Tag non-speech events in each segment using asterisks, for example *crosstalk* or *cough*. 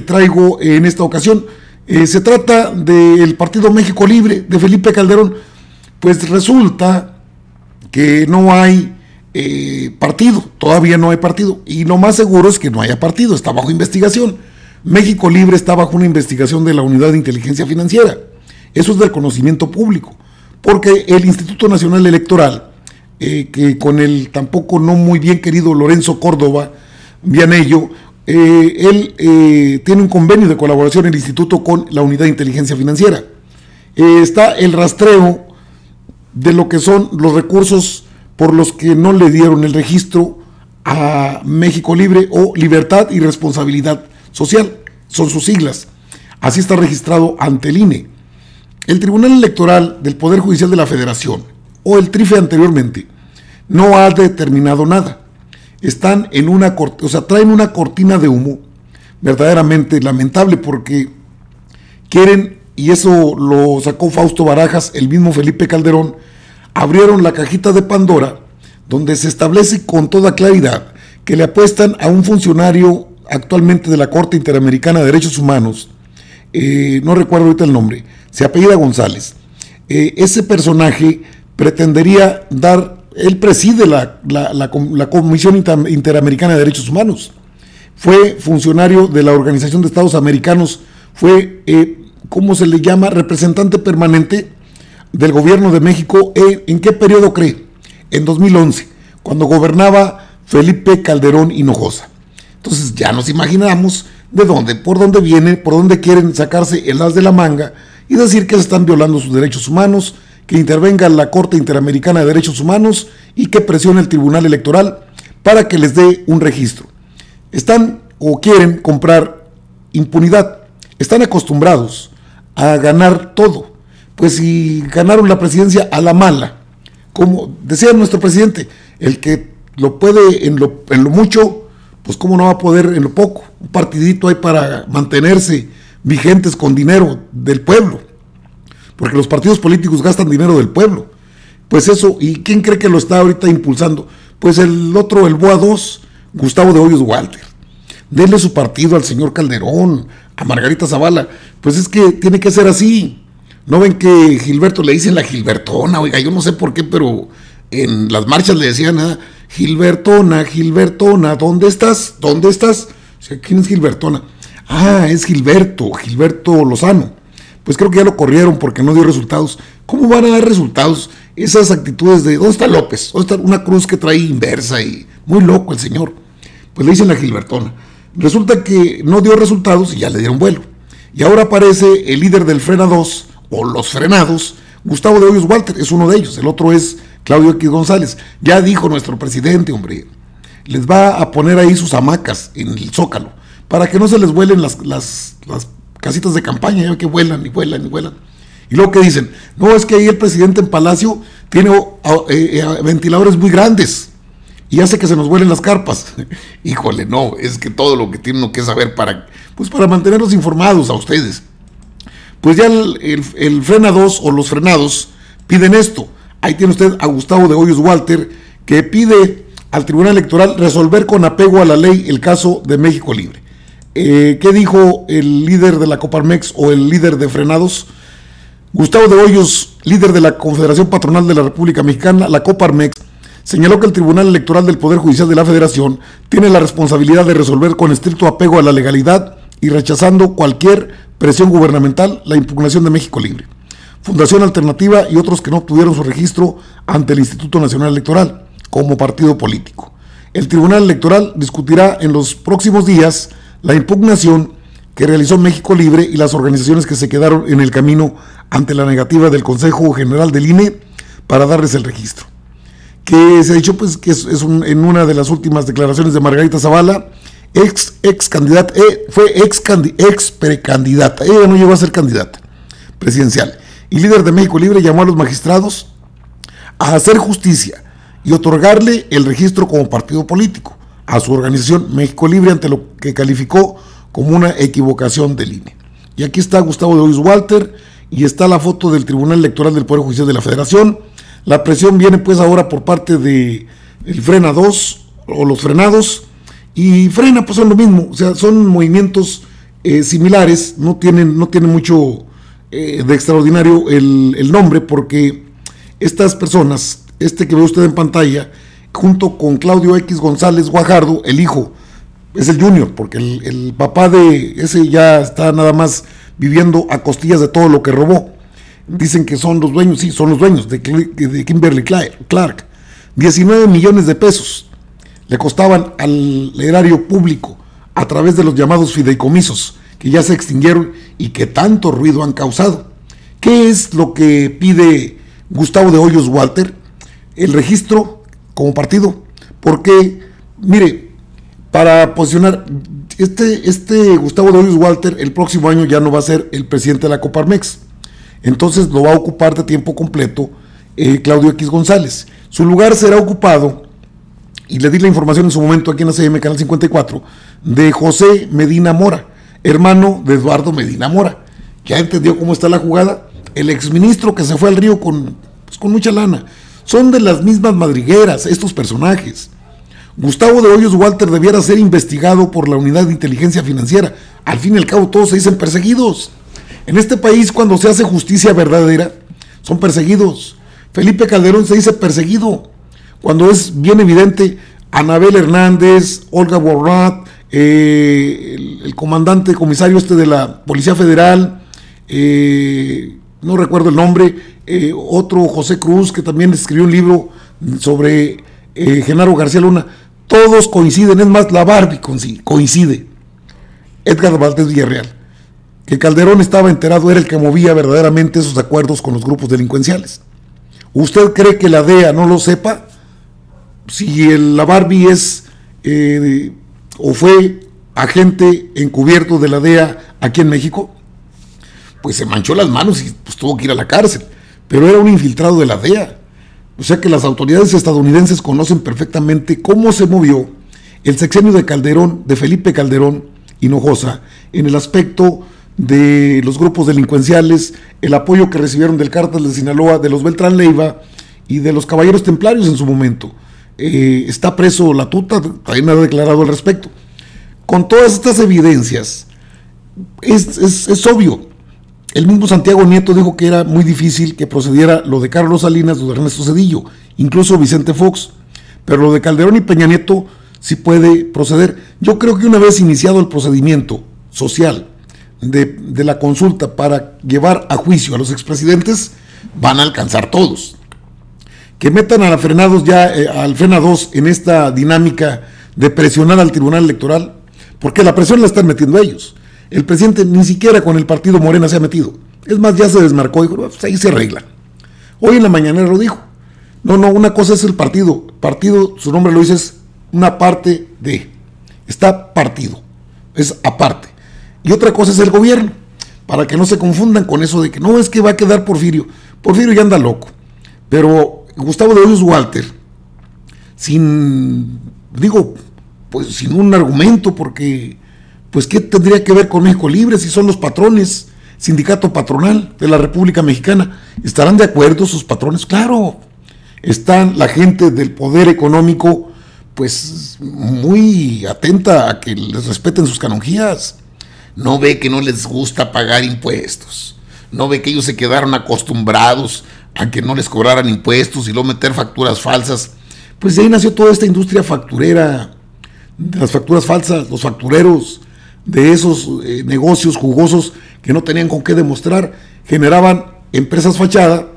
traigo en esta ocasión. Eh, se trata del Partido México Libre de Felipe Calderón. Pues resulta que no hay eh, partido, todavía no hay partido. Y lo más seguro es que no haya partido, está bajo investigación. México Libre está bajo una investigación de la Unidad de Inteligencia Financiera. Eso es del conocimiento público. Porque el Instituto Nacional Electoral, eh, que con el tampoco no muy bien querido Lorenzo Córdoba, Vianello, eh, él eh, tiene un convenio de colaboración el instituto con la unidad de inteligencia financiera. Eh, está el rastreo de lo que son los recursos por los que no le dieron el registro a México Libre o Libertad y Responsabilidad Social. Son sus siglas. Así está registrado ante el INE. El Tribunal Electoral del Poder Judicial de la Federación, o el TRIFE anteriormente, no ha determinado nada están en una, o sea, traen una cortina de humo verdaderamente lamentable porque quieren, y eso lo sacó Fausto Barajas, el mismo Felipe Calderón, abrieron la cajita de Pandora donde se establece con toda claridad que le apuestan a un funcionario actualmente de la Corte Interamericana de Derechos Humanos, eh, no recuerdo ahorita el nombre, se apellida González. Eh, ese personaje pretendería dar él preside la, Comisión Interamericana de Derechos Humanos. Fue funcionario de la Organización de Estados Americanos, fue, eh, ¿cómo se le llama? Representante permanente del gobierno de México. ¿En qué periodo cree? En 2011, cuando gobernaba Felipe Calderón Hinojosa. Entonces ya nos imaginamos de dónde, por dónde vienen, por dónde quieren sacarse el as de la manga y decir que se están violando sus derechos humanos, que intervenga la Corte Interamericana de Derechos Humanos y que presione el Tribunal Electoral para que les dé un registro. Están o quieren comprar impunidad. Están acostumbrados a ganar todo. Pues si ganaron la presidencia a la mala, como decía nuestro presidente, el que lo puede en lo, en lo mucho, pues cómo no va a poder en lo poco. Un partidito hay para mantenerse vigentes con dinero del pueblo porque los partidos políticos gastan dinero del pueblo. Pues eso, ¿y quién cree que lo está ahorita impulsando? Pues el otro, el BOA 2, Gustavo de Hoyos Walter. Denle su partido al señor Calderón, a Margarita Zavala. Pues es que tiene que ser así. ¿No ven que Gilberto le dicen la Gilbertona? Oiga, yo no sé por qué, pero en las marchas le decían a Gilbertona, Gilbertona, ¿dónde estás? ¿Dónde estás? ¿quién es Gilbertona? Ah, es Gilberto, Gilberto Lozano pues creo que ya lo corrieron porque no dio resultados. ¿Cómo van a dar resultados esas actitudes de, ¿dónde está López? ¿Dónde está una cruz que trae inversa y muy loco el señor? Pues le dicen la Gilbertona. Resulta que no dio resultados y ya le dieron vuelo. Y ahora aparece el líder del Frena 2 o los frenados, Gustavo de Hoyos Walter, es uno de ellos. El otro es Claudio X González. Ya dijo nuestro presidente, hombre, les va a poner ahí sus hamacas en el zócalo para que no se les vuelen las, las, las casitas de campaña, ya que vuelan y vuelan y vuelan. Y luego que dicen, no, es que ahí el presidente en Palacio tiene eh, eh, ventiladores muy grandes y hace que se nos vuelen las carpas. *laughs* Híjole, no, es que todo lo que tienen que saber para, pues para mantenerlos informados a ustedes. Pues ya el, el, Frena 2 o los frenados piden esto. Ahí tiene usted a Gustavo de Hoyos Walter, que pide al Tribunal Electoral resolver con apego a la ley el caso de México Libre. Eh, ¿Qué dijo el líder de la Coparmex o el líder de frenados? Gustavo de Hoyos, líder de la Confederación Patronal de la República Mexicana, la Coparmex, señaló que el Tribunal Electoral del Poder Judicial de la Federación tiene la responsabilidad de resolver con estricto apego a la legalidad y rechazando cualquier presión gubernamental la impugnación de México Libre, Fundación Alternativa y otros que no obtuvieron su registro ante el Instituto Nacional Electoral como partido político. El Tribunal Electoral discutirá en los próximos días la impugnación que realizó México Libre y las organizaciones que se quedaron en el camino ante la negativa del Consejo General del INE para darles el registro. Que se ha dicho pues que es, en una de las últimas declaraciones de Margarita Zavala, ex, ex candidata, eh, fue ex, ex precandidata, ella no llegó a ser candidata presidencial, y líder de México Libre llamó a los magistrados a hacer justicia y otorgarle el registro como partido político a su organización México Libre ante lo que calificó como una equivocación del INE. Y aquí está Gustavo de Luis Walter y está la foto del Tribunal Electoral del Poder Judicial de la Federación. La presión viene pues ahora por parte de el Frena 2 o los frenados y Frena pues son lo mismo, o sea, son movimientos eh, similares, no tienen, no tienen mucho eh, de extraordinario el, el, nombre, porque estas personas, este que ve usted en pantalla, junto con Claudio X González Guajardo, el hijo, es el junior, porque el, papá de ese ya está nada más viviendo a costillas de todo lo que robó. Dicen que son los dueños, sí, son los dueños de, de Kimberly Clark. 19 millones de pesos le costaban al erario público a través de los llamados fideicomisos, que ya se extinguieron y que tanto ruido han causado. ¿Qué es lo que pide Gustavo de Hoyos Walter? El registro como partido. Porque, mire, para posicionar, este, este Gustavo Hoyos Walter el próximo año ya no va a ser el presidente de la Coparmex. Entonces lo va a ocupar de tiempo completo eh, Claudio X González. Su lugar será ocupado, y le di la información en su momento aquí en la CM, Canal 54, de José Medina Mora, hermano de Eduardo Medina Mora. Ya entendió cómo está la jugada. El exministro que se fue al río con, pues, con mucha lana. Son de las mismas madrigueras estos personajes. Gustavo de Hoyos Walter debiera ser investigado por la unidad de inteligencia financiera. Al fin y al cabo todos se dicen perseguidos. En este país cuando se hace justicia verdadera, son perseguidos. Felipe Calderón se dice perseguido. Cuando es bien evidente, Anabel Hernández, Olga Borrat, eh, el, comandante comisario este de la Policía Federal, eh, no recuerdo el nombre, eh, otro José Cruz que también escribió un libro sobre Genaro García Luna, todos coinciden, es más, la Barbie coincide. Edgar Valdés Villarreal, que Calderón estaba enterado, era el que movía verdaderamente esos acuerdos con los grupos delincuenciales. ¿Usted cree que la DEA no lo sepa? Si el, la Barbie es o fue agente encubierto de la DEA aquí en México, pues se manchó las manos y pues, tuvo que ir a la cárcel. Pero era un infiltrado de la DEA. O sea que las autoridades estadounidenses conocen perfectamente cómo se movió el sexenio de Calderón, de Felipe Calderón Hinojosa, en el aspecto de los grupos delincuenciales, el apoyo que recibieron del cártel de Sinaloa, de los Beltrán Leiva y de los Caballeros Templarios en su momento. Eh, está preso la tuta, también ha declarado al respecto. Con todas estas evidencias, es, es, obvio. El mismo Santiago Nieto dijo que era muy difícil que procediera lo de Carlos Salinas o de Ernesto Cedillo, incluso Vicente Fox. Pero lo de Calderón y Peña Nieto sí puede proceder. Yo creo que una vez iniciado el procedimiento social de, la consulta para llevar a juicio a los expresidentes, van a alcanzar todos que metan a la frenados ya, eh, al frena 2 en esta dinámica de presionar al Tribunal Electoral, porque la presión la están metiendo ellos. El presidente ni siquiera con el partido Morena se ha metido. Es más, ya se desmarcó y dijo, pues ahí se arregla. Hoy en la mañana lo dijo. No, no, una cosa es el partido. Partido, su nombre lo dice, es una parte de. Está partido. Es aparte. Y otra cosa es el gobierno. Para que no se confundan con eso de que no es que va a quedar Porfirio. Porfirio ya anda loco. Pero Gustavo de Hoyos Walter, sin, digo, pues sin un argumento, porque, pues, ¿qué tendría que ver con México Libre si son los patrones, sindicato patronal de la República Mexicana? ¿Estarán de acuerdo sus patrones? Claro, están la gente del poder económico, pues, muy atenta a que les respeten sus canonjías. No ve que no les gusta pagar impuestos. No ve que ellos se quedaron acostumbrados a que no les cobraran impuestos y luego meter facturas falsas. Pues de ahí nació toda esta industria facturera, de las facturas falsas, los factureros, de esos eh, negocios jugosos que no tenían con qué demostrar, generaban empresas fachada.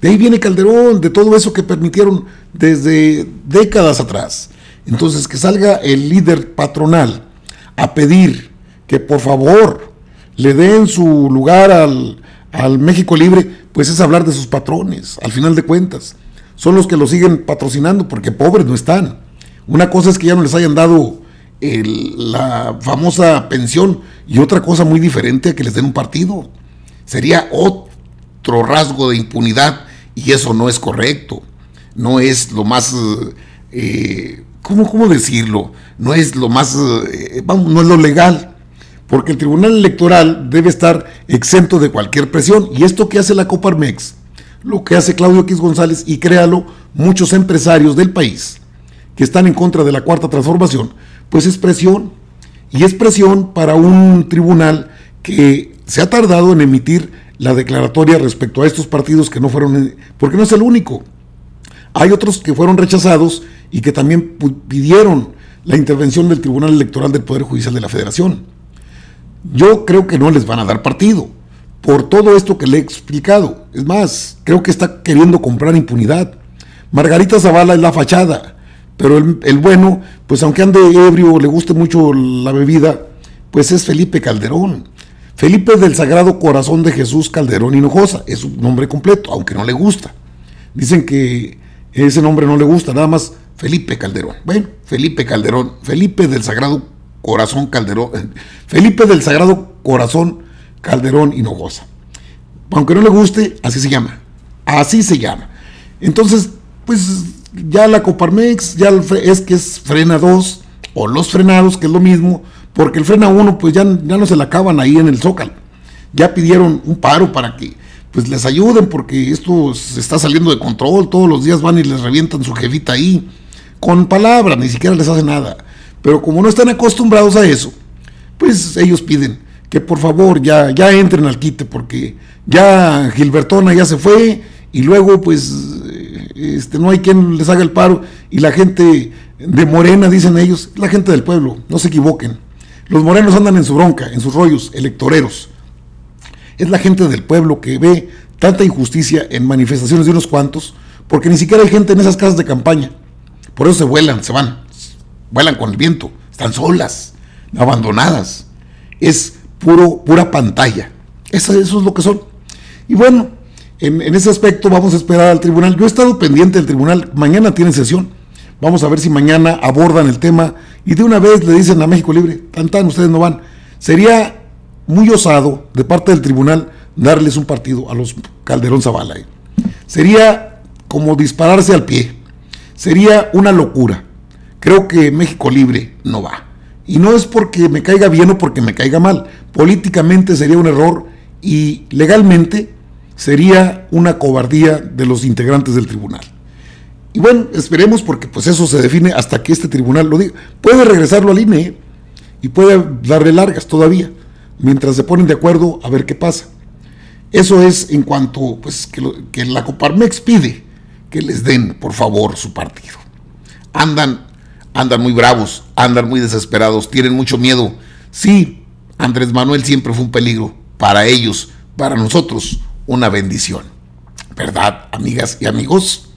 De ahí viene Calderón, de todo eso que permitieron desde décadas atrás. Entonces, que salga el líder patronal a pedir que por favor le den su lugar al, al México Libre, pues es hablar de sus patrones, al final de cuentas. Son los que lo siguen patrocinando porque pobres no están. Una cosa es que ya no les hayan dado la famosa pensión y otra cosa muy diferente a que les den un partido. Sería otro rasgo de impunidad y eso no es correcto. No es lo más... Eh, ¿cómo, decirlo? No es lo más... Eh, no es lo legal porque el Tribunal Electoral debe estar exento de cualquier presión. Y esto que hace la Coparmex, lo que hace Claudio X González y créalo, muchos empresarios del país que están en contra de la cuarta transformación, pues es presión. Y es presión para un tribunal que se ha tardado en emitir la declaratoria respecto a estos partidos que no fueron, porque no es el único. Hay otros que fueron rechazados y que también pidieron la intervención del Tribunal Electoral del Poder Judicial de la Federación. Yo creo que no les van a dar partido por todo esto que le he explicado. Es más, creo que está queriendo comprar impunidad. Margarita Zavala es la fachada, pero el, bueno, pues aunque ande ebrio, le guste mucho la bebida, pues es Felipe Calderón. Felipe del Sagrado Corazón de Jesús Calderón Hinojosa, es su nombre completo, aunque no le gusta. Dicen que ese nombre no le gusta, nada más Felipe Calderón. Bueno, Felipe Calderón, Felipe del Sagrado Corazón Calderón, *laughs* Felipe del Sagrado Corazón Calderón Hinojosa. Aunque no le guste, así se llama. Así se llama. Entonces, pues ya la Coparmex, ya es que es frena 2 o los frenados, que es lo mismo, porque el frena 1 pues ya, ya no se la acaban ahí en el Zócalo. Ya pidieron un paro para que pues les ayuden porque esto se está saliendo de control, todos los días van y les revientan su jefita ahí, con palabras, ni siquiera les hace nada. Pero como no están acostumbrados a eso, pues ellos piden que por favor ya, ya entren al quite, porque ya Gilbertona ya se fue y luego pues este, no hay quien les haga el paro y la gente de Morena, dicen ellos, la gente del pueblo, no se equivoquen. Los morenos andan en su bronca, en sus rollos electoreros. Es la gente del pueblo que ve tanta injusticia en manifestaciones de unos cuantos, porque ni siquiera hay gente en esas casas de campaña. Por eso se vuelan, se van, vuelan con el viento, están solas, abandonadas. Es puro, pura pantalla. Eso, eso es lo que son. Y bueno, en, ese aspecto vamos a esperar al tribunal. Yo he estado pendiente del tribunal, mañana tienen sesión. Vamos a ver si mañana abordan el tema y de una vez le dicen a México Libre, tan tan, ustedes no van. Sería muy osado de parte del tribunal darles un partido a los Calderón Zavala. ¿eh? Sería como dispararse al pie. Sería una locura. Creo que México Libre no va. Y no es porque me caiga bien o porque me caiga mal. Políticamente sería un error y legalmente sería una cobardía de los integrantes del tribunal. Y bueno, esperemos porque pues eso se define hasta que este tribunal lo diga. Puede regresarlo al INE y puede darle largas todavía, mientras se ponen de acuerdo a ver qué pasa. Eso es en cuanto pues que, que la Coparmex pide que les den, por favor, su partido. Andan andan muy bravos, andan muy desesperados, tienen mucho miedo. Sí, Andrés Manuel siempre fue un peligro para ellos, para nosotros una bendición. ¿Verdad, amigas y amigos?